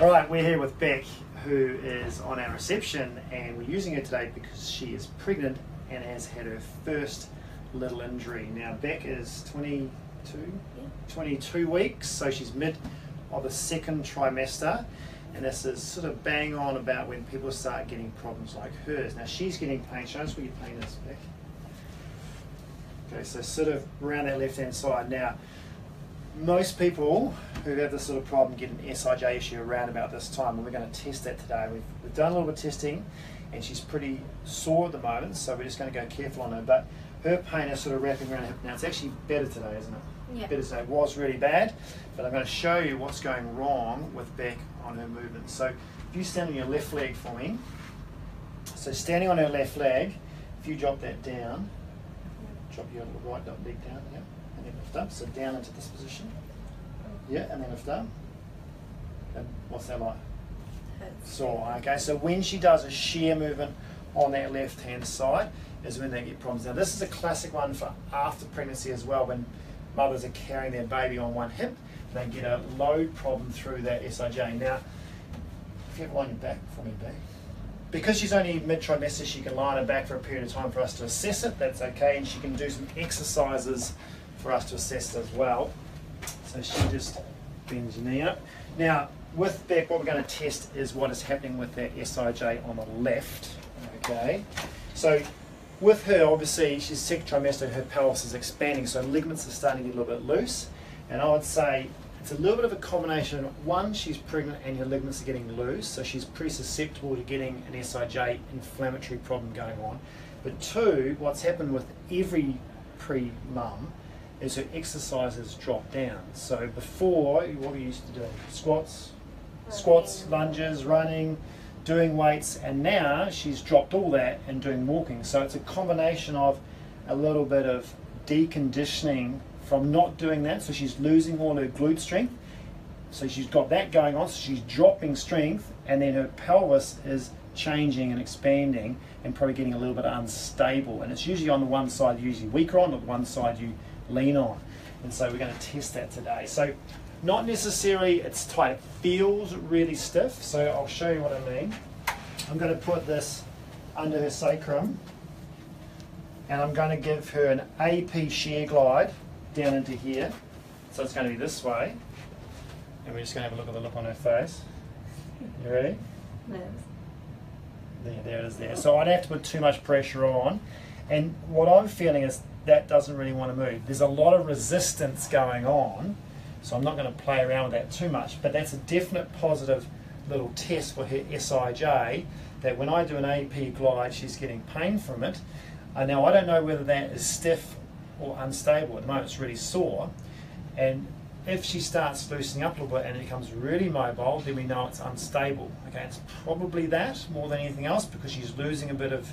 All right, we're here with Bec, who is on our reception, and we're using her today because she is pregnant and has had her first little injury. Now, Bec is 22, Yeah. 22 weeks, so she's mid of the second trimester, and this is sort of bang on about when people start getting problems like hers. Now, she's getting pain. Show us where your pain is, Bec. Okay, so sort of around that left hand side. Now, most people who have this sort of problem get an SIJ issue around about this time, and we're going to test that today. We've, we've done a little bit of testing, and she's pretty sore at the moment, so we're just going to go careful on her. But her pain is sort of wrapping around her hip now. It's actually better today, isn't it? Yeah. Better today. It was really bad, but I'm going to show you what's going wrong with Bec on her movement. So if you stand on your left leg for me, so standing on her left leg, if you drop that down, drop your right leg down, yeah, and then lift up. So down into this position. Yeah, and then lift up. And what's that like? Sore. Okay, so when she does a shear movement on that left hand side is when they get problems. Now, this is a classic one for after pregnancy as well, when mothers are carrying their baby on one hip, they get a load problem through that SIJ. Now, if you have line your back for me, babe. Because she's only mid trimester, she can lie on her back for a period of time for us to assess it. That's okay, and she can do some exercises for us to assess as well. So she just bends your knee up. Now, with Bec, what we're going to test is what is happening with that SIJ on the left. Okay, so with her, obviously, she's second trimester, her pelvis is expanding, so ligaments are starting to get a little bit loose. And I would say it's a little bit of a combination. One, she's pregnant and her ligaments are getting loose, so she's pretty susceptible to getting an SIJ inflammatory problem going on. But two, what's happened with every pre mum is her exercises drop down. So before, what we used to do, squats, squats, lunges, running, doing weights, and now she's dropped all that and doing walking. So it's a combination of a little bit of deconditioning from not doing that. So she's losing all her glute strength. So she's got that going on. So she's dropping strength, and then her pelvis is changing and expanding and probably getting a little bit unstable. And it's usually on the one side usually weaker on, the one side you lean on. And so we're going to test that today. So not necessarily it's tight. It feels really stiff. So I'll show you what I mean. I'm going to put this under her sacrum and I'm going to give her an AP shear glide down into here. So it's going to be this way. And we're just going to have a look at the look on her face. You ready? Nerves. There, there it is there. So I don't have to put too much pressure on. And what I'm feeling is that doesn't really want to move. There's a lot of resistance going on. So I'm not going to play around with that too much. But that's a definite positive little test for her SIJ that when I do an AP glide, she's getting pain from it. Uh, now I don't know whether that is stiff or unstable. At the moment it's really sore. And if she starts loosening up a little bit and it becomes really mobile, then we know it's unstable. Okay, it's probably that more than anything else because she's losing a bit of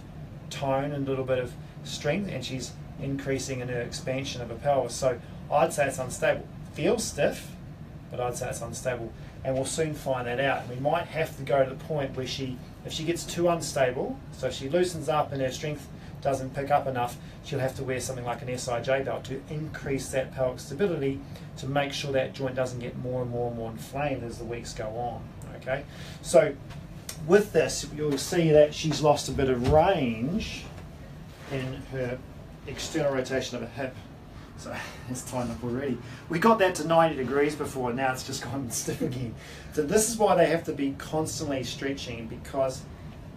tone and a little bit of strength and she's increasing in her expansion of her pelvis. So I'd say it's unstable. Feels stiff, but I'd say it's unstable. And we'll soon find that out. We might have to go to the point where she, if she gets too unstable, so she loosens up and her strength doesn't pick up enough, she'll have to wear something like an SIJ belt to increase that pelvic stability to make sure that joint doesn't get more and more and more inflamed as the weeks go on. Okay, so with this, you'll see that she's lost a bit of range in her external rotation of a hip. So it's tightened up already. We got that to 90 degrees before, now it's just gone stiff again. So this is why they have to be constantly stretching because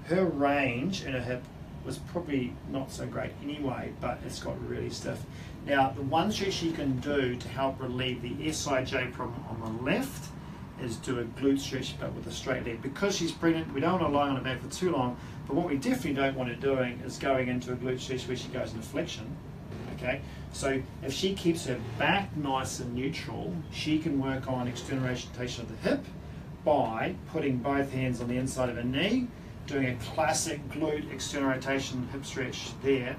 her range in her hip was probably not so great anyway, but it's got really stiff. Now, the one stretch you can do to help relieve the SIJ problem on the left is do a glute stretch but with a straight leg. Because she's pregnant, we don't want to lie on her back for too long, but what we definitely don't want her doing is going into a glute stretch where she goes into flexion. Okay, so if she keeps her back nice and neutral, she can work on external rotation of the hip by putting both hands on the inside of her knee, doing a classic glute external rotation hip stretch there,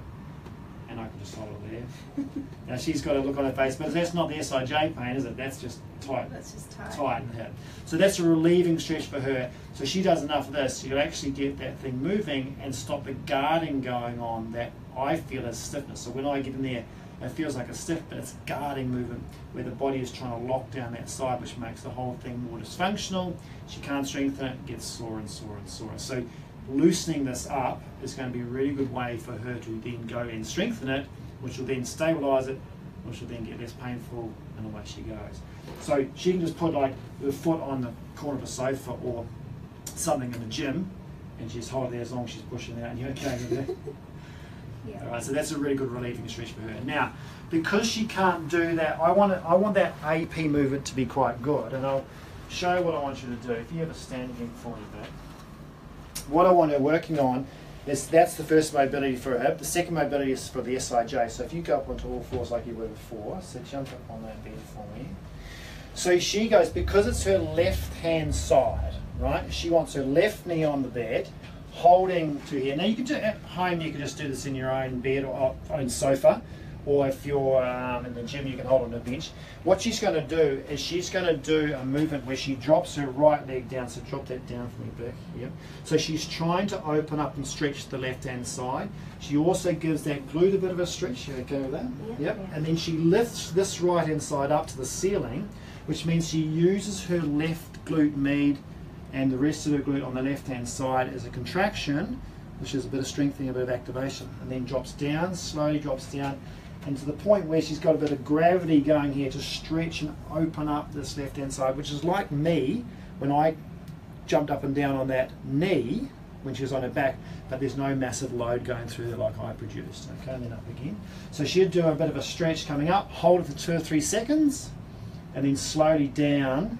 I can just hold her there. now she's got a look on her face, but that's not the SIJ pain, is it? That's just tight That's just tight. tight in hip. So that's a relieving stretch for her. So she does enough of this, you'll actually get that thing moving and stop the guarding going on that I feel as stiffness. So when I get in there It feels like a stiff, but it's guarding movement where the body is trying to lock down that side, which makes the whole thing more dysfunctional. She can't strengthen it, gets sore and sore and sore. So loosening this up is going to be a really good way for her to then go and strengthen it, which will then stabilize it, which will then get less painful, and away she goes. So she can just put like her foot on the corner of a sofa or something in the gym, and she's holding there as long as she's pushing out, and you're okay with that. Yeah. All right, so that's a really good relieving stretch for her. Now, because she can't do that, I want it, I want that AP movement to be quite good, and I'll show you what I want you to do. If you have a standing for me Bec, what I want her working on is that's the first mobility for her hip. The second mobility is for the SIJ. So if you go up onto all fours like you were before, so jump up on that bed for me. So she goes because it's her left hand side, right? She wants her left knee on the bed, holding to here. Now you can do at home. You can just do this in your own bed or uh, own sofa, or if you're um, in the gym, you can hold on a bench. What she's going to do is she's going to do a movement where she drops her right leg down. So drop that down for me, Bec. Yep. So she's trying to open up and stretch the left hand side. She also gives that glute a bit of a stretch. You okay with that? Yep. Yep. And then she lifts this right hand side up to the ceiling, which means she uses her left glute med and the rest of her glute on the left hand side as a contraction, which is a bit of strengthening, a bit of activation, and then drops down, slowly drops down, and to the point where she's got a bit of gravity going here to stretch and open up this left hand side, which is like me when I jumped up and down on that knee when she was on her back, but there's no massive load going through there like I produced. Okay, and then up again. So she'd do a bit of a stretch coming up, hold it for two or three seconds, and then slowly down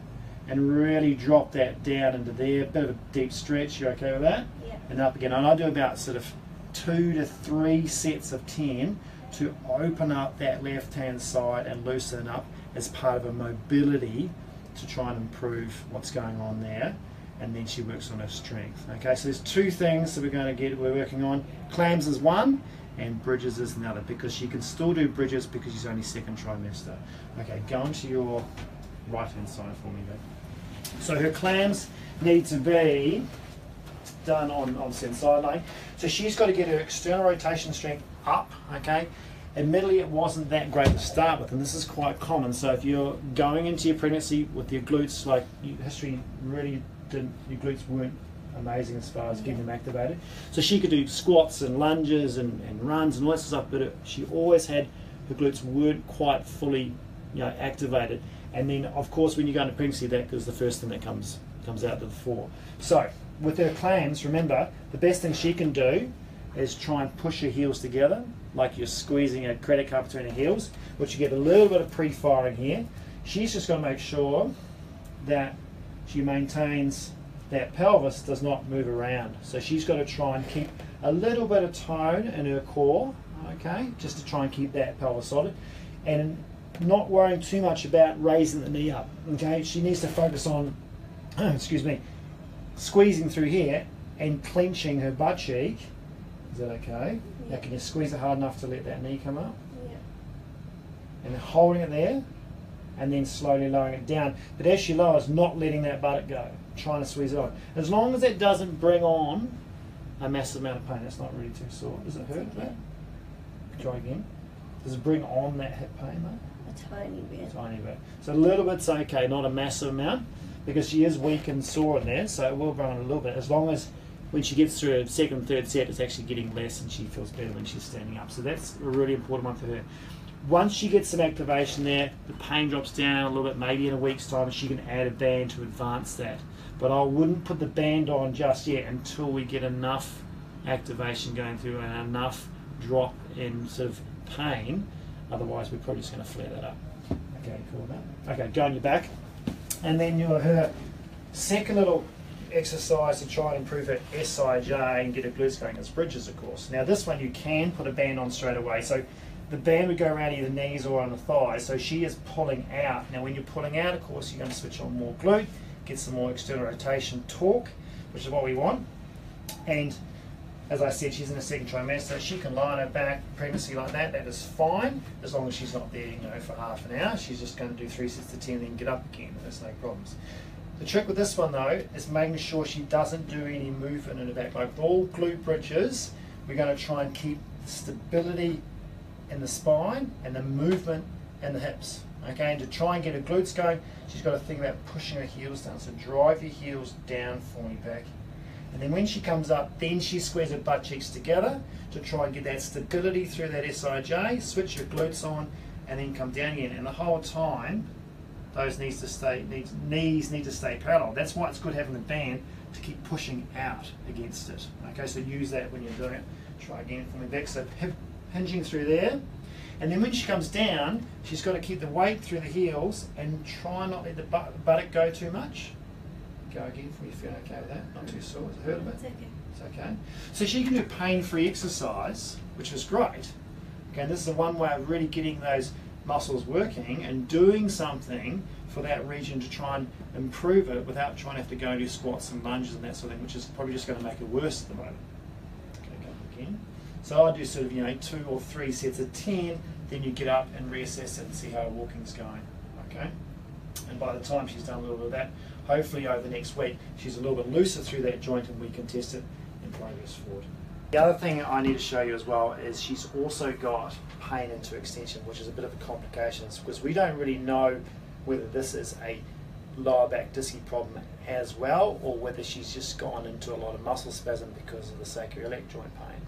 and really drop that down into there. A bit of a deep stretch. You okay with that? Yeah. And up again. And I do about sort of two to three sets of ten to open up that left hand side and loosen up as part of a mobility to try and improve what's going on there. And then she works on her strength. Okay, so there's two things that we're going to get. We're working on. Clams is one, and bridges is another because she can still do bridges because she's only second trimester. Okay, go on to your right hand side for me, then So her clams need to be done on on side line. So she's got to get her external rotation strength up, okay? Admittedly, it wasn't that great to start with, and this is quite common. So if you're going into your pregnancy with your glutes, like you, history really didn't, your glutes weren't amazing as far as getting them activated. So she could do squats and lunges and, and runs and all that stuff, but it, she always had her glutes weren't quite fully, you know, activated. And then, of course, when you go into pregnancy, that is the first thing that comes comes out to the fore. So with her clams, remember the best thing she can do is try and push her heels together, like you're squeezing a credit card between her heels, which you get a little bit of pre-firing here. She's just got to make sure that she maintains that pelvis does not move around. So she's got to try and keep a little bit of tone in her core, okay, just to try and keep that pelvis solid, and not worrying too much about raising the knee up. Okay, she needs to focus on, excuse me, squeezing through here and clenching her butt cheek. Is that okay? Now, can you squeeze it hard enough to let that knee come up? Yeah. and holding it there and then slowly lowering it down. But as she lowers, not letting that buttock go, trying to squeeze it on. As long as it doesn't bring on a massive amount of pain, it's not really too sore. Does it hurt that? Try again. Does it bring on that hip pain though? A tiny bit. A tiny bit. So a little bit's okay, not a massive amount, because she is weak and sore in there, so it will on a little bit. As long as when she gets through a second, third set, it's actually getting less and she feels better when she's standing up. So that's a really important one for her. Once she gets some activation there, the pain drops down a little bit, maybe in a week's time, she can add a band to advance that. But I wouldn't put the band on just yet until we get enough activation going through and enough drop in sort of pain. Otherwise, we're probably just going to flare that up. Okay, cool. Okay, go on your back, and then your her second little exercise to try and improve her SIJ and get her glutes going is bridges, of course. Now, this one you can put a band on straight away. So the band would go around either the knees or on the thighs. So she is pulling out. Now, when you're pulling out, of course, you're going to switch on more glute, get some more external rotation torque, which is what we want. And as I said, she's in the second trimester. She can lie on her back, pregnancy like that. That is fine, as long as she's not there, you know, for half an hour. She's just going to do three sets to ten, and then get up again. There's no problems. The trick with this one though is making sure she doesn't do any movement in the back. Like all glute bridges, we're going to try and keep stability in the spine and the movement in the hips. Okay, and to try and get her glutes going, she's got to think about pushing her heels down. So drive your heels down for me Bec. And then when she comes up, then she squares her butt cheeks together to try and get that stability through that SIJ, switch your glutes on, and then come down again. And the whole time, those knees to stay knees, need to stay parallel. That's why it's good having the band to keep pushing out against it. Okay, so use that when you're doing it. Try again for me Bec. So hinging through there. And then when she comes down, she's got to keep the weight through the heels and try not let the butt, buttock go too much. Go again for me if you're okay with that. Not too sore. Has it hurt a bit? It's okay. It's okay. So she can do pain-free exercise, which is great. Okay, and this is the one way of really getting those muscles working and doing something for that region to try and improve it without trying to have to go and do squats and lunges and that sort of thing, which is probably just going to make it worse at the moment. Okay, go again. So I do sort of, you know, two or three sets of 10, then you get up and reassess it and see how her walking's going. Okay? And by the time she's done a little bit of that, hopefully over the next week, she's a little bit looser through that joint and we can test it and progress forward. The other thing I need to show you as well is she's also got pain into extension, which is a bit of a complication because we don't really know whether this is a lower back disky problem as well or whether she's just gone into a lot of muscle spasm because of the sacroiliac joint pain.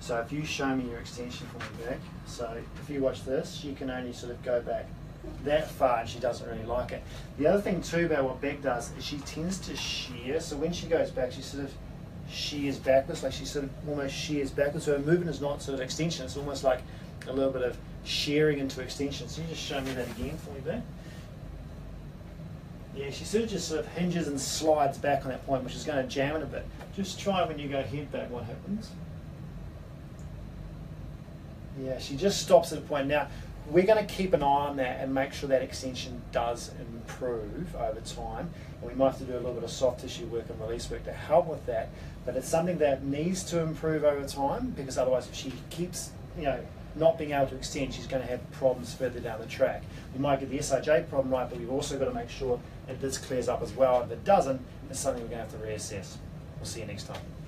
So if you show me your extension from the back, so if you watch this, she can only sort of go back that far and she doesn't really like it. The other thing too about what Bec does is she tends to shear, so when she goes back she sort of shears backwards, like she sort of almost shears backwards. So her movement is not sort of extension, it's almost like a little bit of shearing into extension. So you just show me that again for me, Bec. Yeah, she sort of just sort of hinges and slides back on that point, which is going to jam it a bit. Just try when you go head back what happens. Yeah, she just stops at a point. Now, we're going to keep an eye on that and make sure that extension does improve over time. And we might have to do a little bit of soft tissue work and release work to help with that. But it's something that needs to improve over time because otherwise, if she keeps, you know, not being able to extend, she's going to have problems further down the track. We might get the SIJ problem right, but we've also got to make sure that this clears up as well. If it doesn't, it's something we're going to have to reassess. We'll see you next time.